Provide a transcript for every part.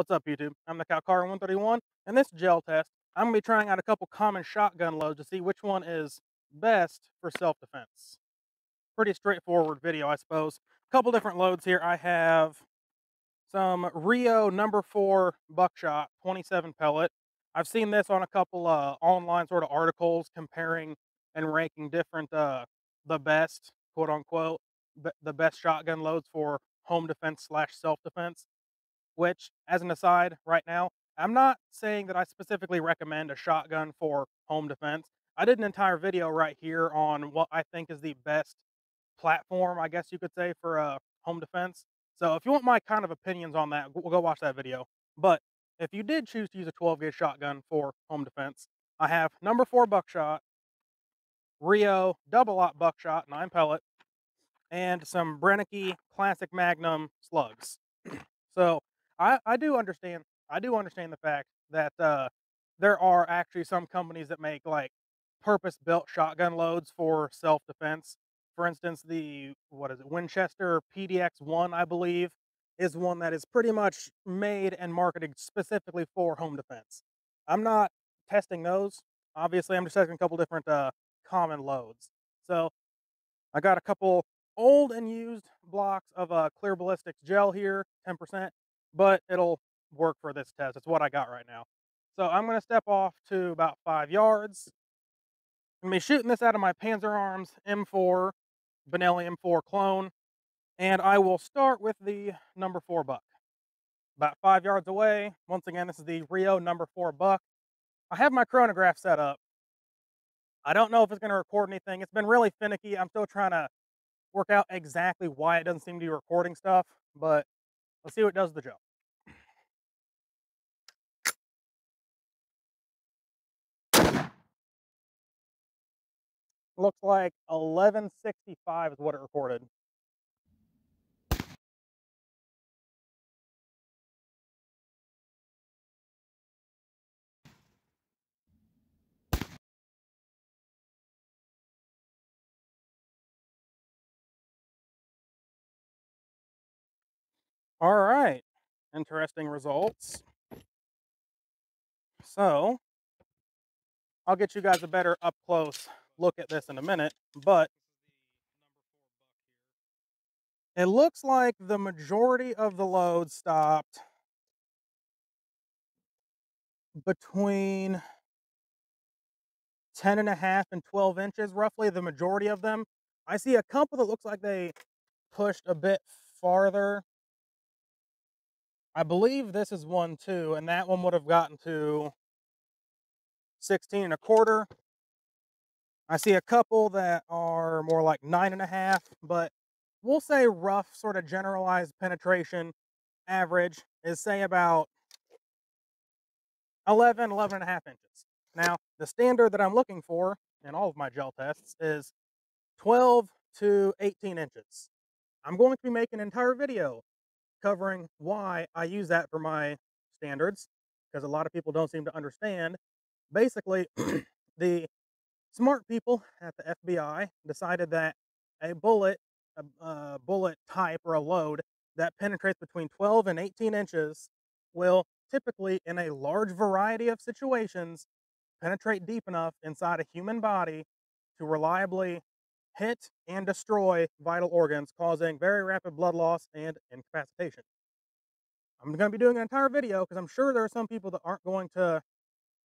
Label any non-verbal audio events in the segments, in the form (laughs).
What's up, YouTube? I'm the Kalkara 131 and this gel test, I'm going to be trying out a couple common shotgun loads to see which one is best for self-defense. Pretty straightforward video, I suppose. A couple different loads here. I have some Rio number 4 buckshot 27 pellet. I've seen this on a couple uh, online sort of articles comparing and ranking different uh, the best, quote unquote, the best shotgun loads for home defense slash self-defense which, as an aside, right now, I'm not saying that I specifically recommend a shotgun for home defense. I did an entire video right here on what I think is the best platform, I guess you could say, for uh, home defense. So if you want my kind of opinions on that, we'll go watch that video. But if you did choose to use a 12 gauge shotgun for home defense, I have number four buckshot, Rio double aught buckshot, nine pellet, and some Brenneke Classic Magnum slugs. so I, I do understand. I do understand the fact that uh, there are actually some companies that make like purpose-built shotgun loads for self-defense. For instance, the what is it, Winchester PDX One, I believe, is one that is pretty much made and marketed specifically for home defense. I'm not testing those. Obviously, I'm just testing a couple different uh, common loads. So I got a couple old and used blocks of uh, clear ballistics gel here, 10% but it'll work for this test. It's what I got right now. So I'm going to step off to about five yards. I'm going to be shooting this out of my Panzer Arms M4, Benelli M4 clone, and I will start with the number four buck. About five yards away, once again, this is the Rio number four buck. I have my chronograph set up. I don't know if it's going to record anything. It's been really finicky. I'm still trying to work out exactly why it doesn't seem to be recording stuff, but Let's see what does the job. Looks like 1165 is what it recorded. All right, interesting results. So, I'll get you guys a better up close look at this in a minute, but it looks like the majority of the load stopped between 10 and a half and 12 inches, roughly the majority of them. I see a couple that looks like they pushed a bit farther I believe this is one too, and that one would have gotten to 16 and a quarter. I see a couple that are more like nine and a half, but we'll say rough sort of generalized penetration average is say about 11, 11 and a half inches. Now, the standard that I'm looking for in all of my gel tests is 12 to 18 inches. I'm going to be making an entire video covering why I use that for my standards because a lot of people don't seem to understand. Basically, (clears throat) the smart people at the FBI decided that a bullet, a, a, bullet type or a load that penetrates between 12 and 18 inches will typically, in a large variety of situations, penetrate deep enough inside a human body to reliably hit and destroy vital organs, causing very rapid blood loss and incapacitation. I'm going to be doing an entire video because I'm sure there are some people that aren't going to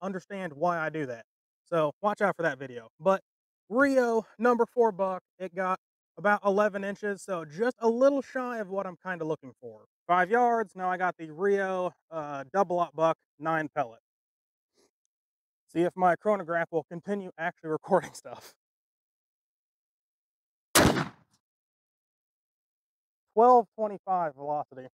understand why I do that. So watch out for that video. But Rio number four buck, it got about 11 inches, so just a little shy of what I'm kind of looking for. Five yards. Now I got the Rio uh, double aught buck nine pellet. See if my chronograph will continue actually (laughs) recording stuff. 1225 velocity.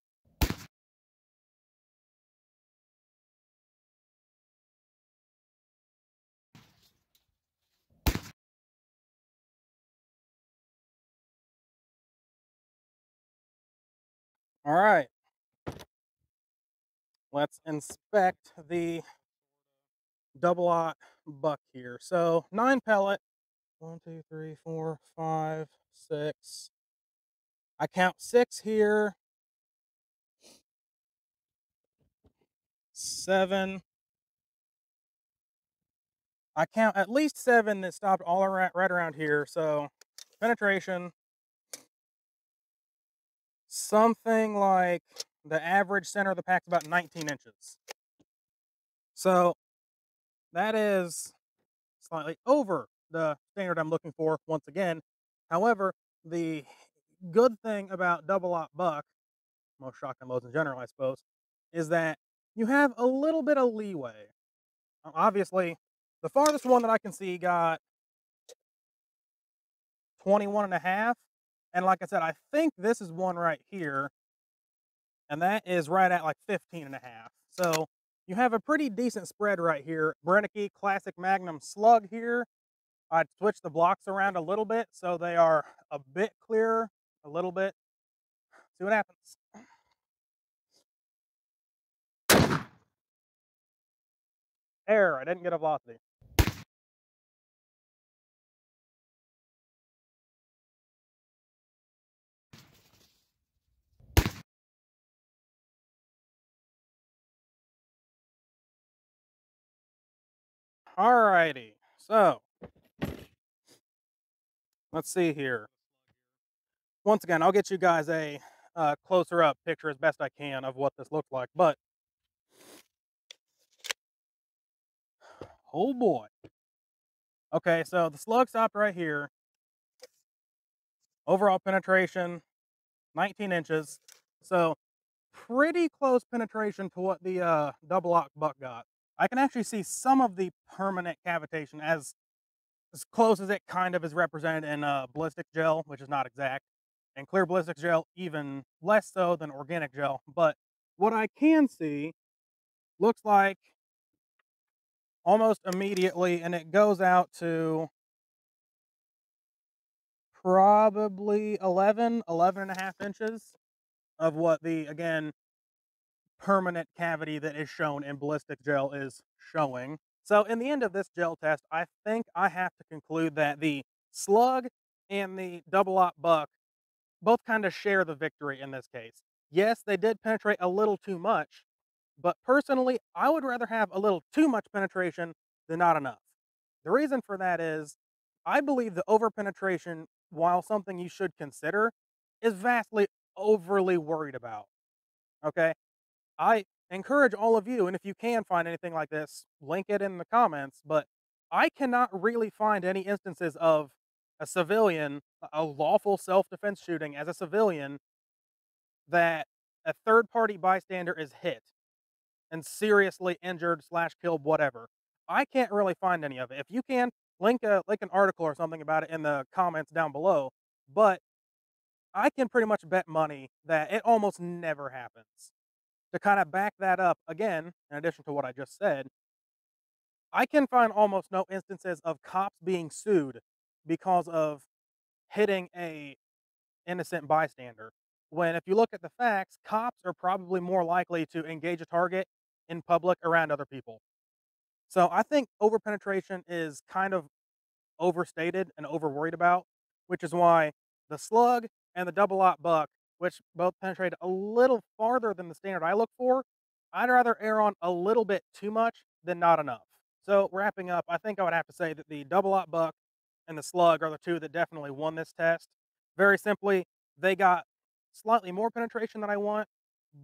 All right. Let's inspect the double aught buck here. So nine pellet. One, two, three, four, five, six, I count six here. seven. I count at least seven that stopped all around right around here. So penetration, something like the average center of the pack is about 19 inches. So that is slightly over the standard I'm looking for once again. However, the good thing about double aught buck, most shotgun loads in general, I suppose, is that you have a little bit of leeway. Obviously, the farthest one that I can see got 21 and a half. And like I said, I think this is one right here. And that is right at like 15 and a half. So you have a pretty decent spread right here. Brenneke Classic Magnum Slug here. I'd switch the blocks around a little bit so they are a bit clearer, a little bit. See what happens. Error, I didn't get a velocity. Alrighty, so let's see here. Once again, I'll get you guys a uh, closer up picture as best I can of what this looks like, but oh boy. Okay, so the slug stopped right here. Overall penetration, 19 inches. So pretty close penetration to what the uh, double aught buck got. I can actually see some of the permanent cavitation as as close as it kind of is represented in uh, ballistic gel, which is not exact, and clear ballistic gel even less so than organic gel. But what I can see looks like almost immediately, and it goes out to probably 11, 11 and a half inches of what the, again, permanent cavity that is shown in ballistic gel is showing. So in the end of this gel test, I think I have to conclude that the slug and the double aught buck both kind of share the victory in this case. Yes, they did penetrate a little too much, but personally, I would rather have a little too much penetration than not enough. The reason for that is I believe the over penetration, while something you should consider, is vastly overly worried about. Okay? I encourage all of you, and if you can find anything like this, link it in the comments. But I cannot really find any instances of a civilian, a lawful self defense shooting as a civilian, that a third party bystander is hit and seriously injured slash killed, whatever. I can't really find any of it. If you can, link a link an article or something about it in the comments down below. But I can pretty much bet money that it almost never happens to kind of back that up again, in addition to what I just said, I can find almost no instances of cops being sued because of hitting a innocent bystander. When if you look at the facts, cops are probably more likely to engage a target in public around other people. So I think overpenetration is kind of overstated and over worried about, which is why the slug and the double aught buck which both penetrate a little farther than the standard I look for, I'd rather err on a little bit too much than not enough. So wrapping up, I think I would have to say that the double aught buck and the slug are the two that definitely won this test. Very simply, they got slightly more penetration than I want,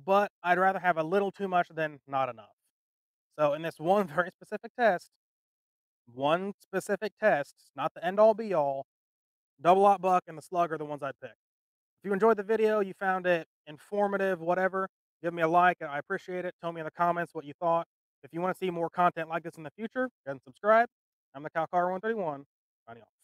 but I'd rather have a little too much than not enough. So in this one (laughs) very specific test, one specific test, not the end all be all, double aught buck and the slug are the ones I'd pick. If you enjoyed the video, you found it informative, whatever, give me a like. I appreciate it. Tell me in the comments what you thought. If you want to see more content like this in the future, go ahead and subscribe. I'm the Kalkara 131. Signing off.